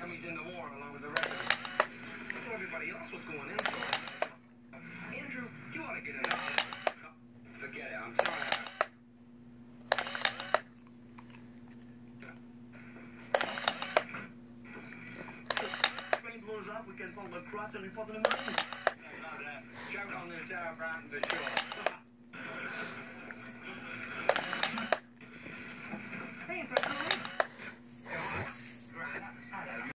come he's in the war along with the rest of them? I told everybody else was going in for it. Andrew, you ought to get in there. Forget it, I'm sorry. Blows up, we can follow across and report to the mine. Joke on this, uh, Brown, for sure.